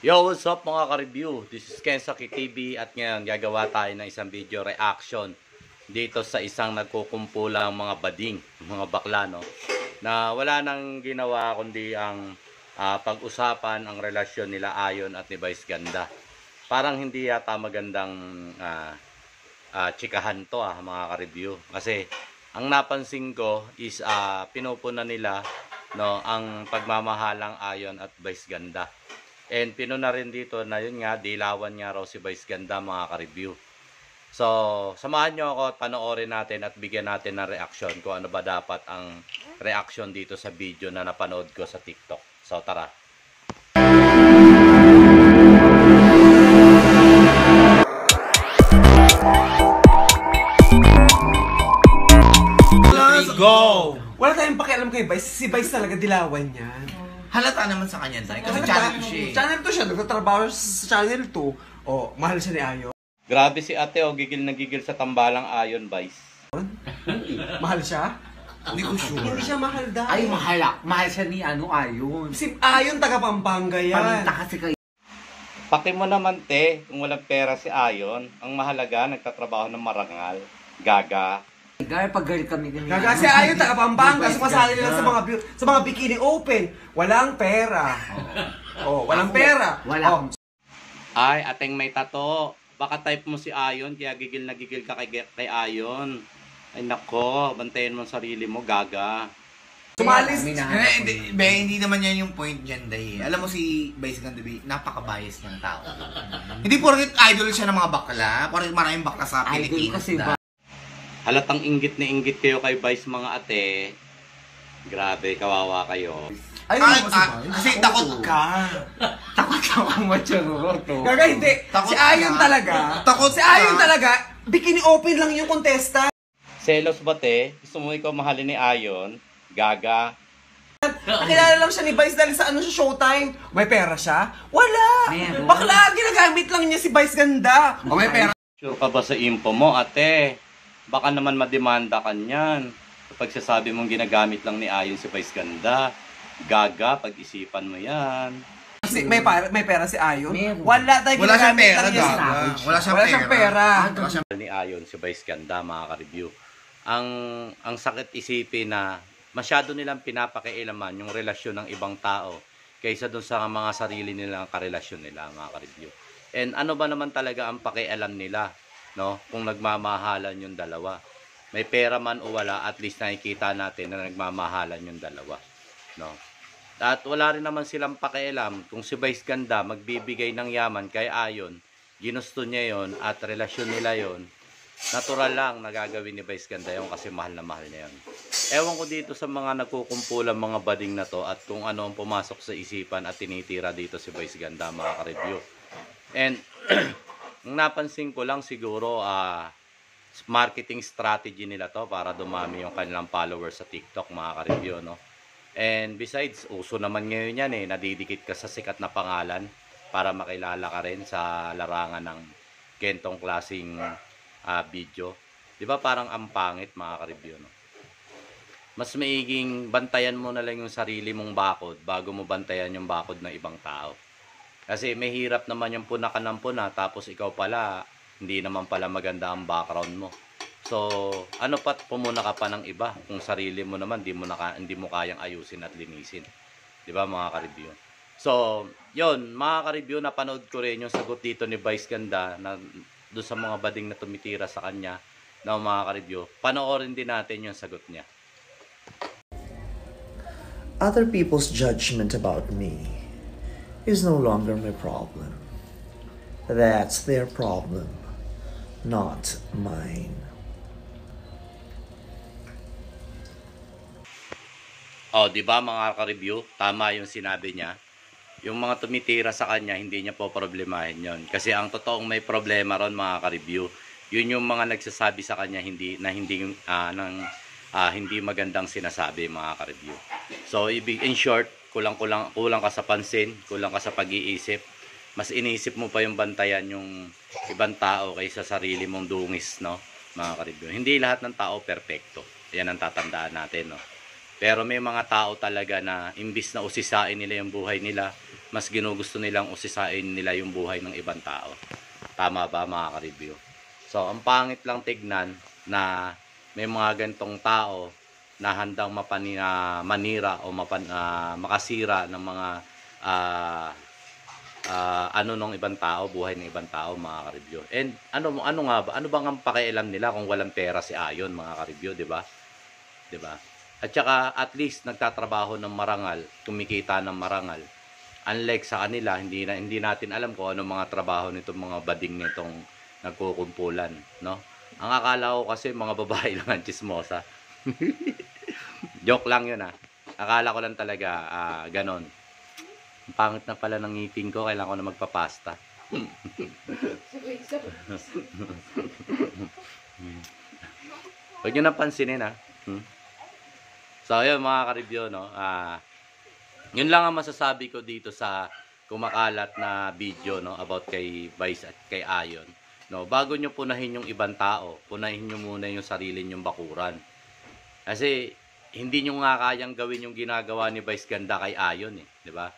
Yo, what's up mga ka-review? This is Kensaki TV at ngayon gagawa tayo ng isang video reaction dito sa isang nagkukumpulang mga bading, mga bakla, no? Na wala nang ginawa kundi ang ah, pag-usapan ang relasyon nila Ayon at ni Vice Ganda. Parang hindi yata magandang ah, ah, chikahan to ah, mga ka-review. Kasi ang napansin ko is ah, pinupunan nila no, ang pagmamahalang Ayon at Vice Ganda. And pinuna rin dito na yun nga, dilawan nga raw si Vice Ganda mga ka-review. So, samahan nyo ako at panoorin natin at bigyan natin ng reaction kung ano ba dapat ang reaction dito sa video na napanood ko sa TikTok. So, tara. Go! Wala tayong pakialam kay Vice. Si Vice talaga dilawan yan. Halata naman sa kanya, Day. Kasi Ano channel ba? siya eh. Channel 2 siya. Nagtatrabaho siya sa channel 2. O, mahal siya ni Ayo. Grabe si ate, oh, gigil na gigil sa tambalang Ayon, Vice. Mahal siya? Hindi ko sure. Hindi siya mahal dahil. Ay, mahal. Mahal siya ni ano, Ayon. Si Ayon taga Pampanga yan. Paminta kasi kay... Paki mo naman, te, kung walang pera si Ayon, ang mahalaga, nagtatrabaho ng marangal, gaga. Gar, pag girl kami ganyan. Gaga si Ayon taga Pampanga. Sumasali lang sa mga bu- sa mga bikini open. Walang pera. Oh, walang pera. Wala. Oh, Ay, ateng may tato. Baka type mo si Ayon, kaya gigil na gigil ka kay, kay Ayon. Ay nako, bantayan mo ang sarili mo, gaga. Sumalis. Kami na- Eh, hindi, be, hindi naman yan yung point dyan, Day. Alam mo si Vice Gandabi, napaka-bias ng tao. hindi porket idol siya ng mga bakla, porket maraming bakla sa Idol Pilipinas. kasi ba? Halatang inggit na inggit kayo kay Vice mga ate. Grabe, kawawa kayo. Ay, Ay, ano ah, kasi takot ka. Takot ako matsuro to. Gaga hindi. Takot si Ayon ka. talaga. Takot Si Ayon ka. talaga. Bikini open lang yung contesta. Selos ba te? Gusto mo ikaw mahalin ni Ayon? Gaga. Nakilala lang siya ni Vice dahil sa ano siya, Showtime. May pera siya? Wala! Meron. Bakla, ginagamit lang niya si Vice ganda. O may pera. Sure ka ba sa info mo, ate? Baka naman mademanda ka niyan. Kapag sasabi mong ginagamit lang ni Ayon si Vice Ganda, gaga, pag-isipan mo yan. Kasi may, para, may pera si Ayon? Meron. Wala tayo Wala siyang ginagamit pera, si- gaga. Wala siyang Wala siyang pera. Wala siyang ni Ayon si Vice Ganda, mga ka-review. Ang, ang sakit isipin na masyado nilang pinapakialaman yung relasyon ng ibang tao kaysa dun sa mga sarili nilang karelasyon nila, mga ka-review. And ano ba naman talaga ang pakialam nila, no? Kung nagmamahalan yung dalawa. May pera man o wala, at least nakikita natin na nagmamahalan yung dalawa, no? At wala rin naman silang pakialam kung si Vice Ganda magbibigay ng yaman kay Ayon, ginusto niya yon at relasyon nila yon natural lang nagagawin ni Vice Ganda yun kasi mahal na mahal niya yun. Ewan ko dito sa mga nagkukumpulan mga bading na to at kung ano ang pumasok sa isipan at tinitira dito si Vice Ganda mga ka-review. And ang napansin ko lang siguro ah marketing strategy nila to para dumami yung kanilang followers sa TikTok mga ka-review no. And besides, uso naman ngayon yan eh, nadidikit ka sa sikat na pangalan para makilala ka rin sa larangan ng gentong klasing ah, video. 'Di ba parang ang pangit mga ka-review no? Mas maiging bantayan mo na lang yung sarili mong bakod bago mo bantayan yung bakod ng ibang tao. Kasi may hirap naman yung puna ka ng puna tapos ikaw pala hindi naman pala maganda ang background mo. So, ano pat pumuna ka pa ng iba kung sarili mo naman hindi mo naka, hindi mo kayang ayusin at linisin. 'Di ba mga ka-review? So, 'yon, mga ka-review napanood ko rin yung sagot dito ni Vice Ganda na doon sa mga bading na tumitira sa kanya na mga ka-review. Panoorin din natin yung sagot niya. Other people's judgment about me is no longer my problem. That's their problem, not mine. Oh, 'di ba mga ka-review? Tama yung sinabi niya. Yung mga tumitira sa kanya, hindi niya po problemahin 'yon. Kasi ang totoong may problema ron mga ka-review, yun yung mga nagsasabi sa kanya hindi na hindi ah, ng ah, hindi magandang sinasabi mga ka-review. So, in short, kulang-kulang kulang ka sa pansin, kulang ka sa pag-iisip. Mas iniisip mo pa yung bantayan yung ibang tao kaysa sarili mong dungis, no? Mga ka-review. Hindi lahat ng tao perpekto. Yan ang tatandaan natin, no? Pero may mga tao talaga na imbis na usisain nila yung buhay nila, mas ginugusto nilang usisain nila yung buhay ng ibang tao. Tama ba mga ka-review? So, ang pangit lang tignan na may mga ganitong tao na handang mapani, ah, manira o mapan, ah, makasira ng mga ah, ah, ano ng ibang tao, buhay ng ibang tao, mga ka-review. And ano ano nga ba? Ano bang ang pakialam nila kung walang pera si Ayon, mga ka-review, 'di ba? 'Di ba? At saka at least nagtatrabaho ng marangal, kumikita ng marangal. Unlike sa kanila, hindi na hindi natin alam kung ano mga trabaho nitong mga bading nitong nagkukumpulan, no? Ang akala ko kasi mga babae lang ang chismosa. Joke lang 'yun ah. Akala ko lang talaga ah, ganon. Ang pangit na pala ng ngipin ko, kailangan ko na magpapasta. Huwag nyo napansinin ha. Hmm? So, ayun mga ka-review, no? Ah, yun lang ang masasabi ko dito sa kumakalat na video, no? About kay Vice at kay Ayon. No? Bago nyo punahin yung ibang tao, punahin nyo muna yung sarili nyong bakuran. Kasi, hindi nyo nga kayang gawin yung ginagawa ni Vice Ganda kay Ayon, eh. Di ba?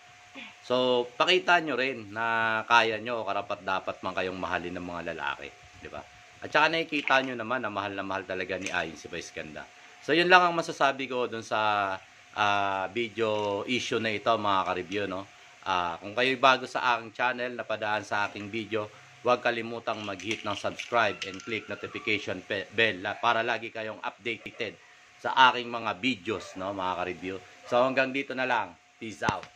So, pakita nyo rin na kaya nyo o karapat dapat man kayong mahalin ng mga lalaki. Di ba? At saka nakikita nyo naman na mahal na mahal talaga ni Ayon si Vice Ganda. So, yun lang ang masasabi ko dun sa ah, video issue na ito, mga ka-review, no? Ah, kung kayo bago sa aking channel, napadaan sa aking video, huwag kalimutang mag-hit ng subscribe and click notification bell la- para lagi kayong updated sa aking mga videos, no, mga ka-review. So, hanggang dito na lang. Peace out.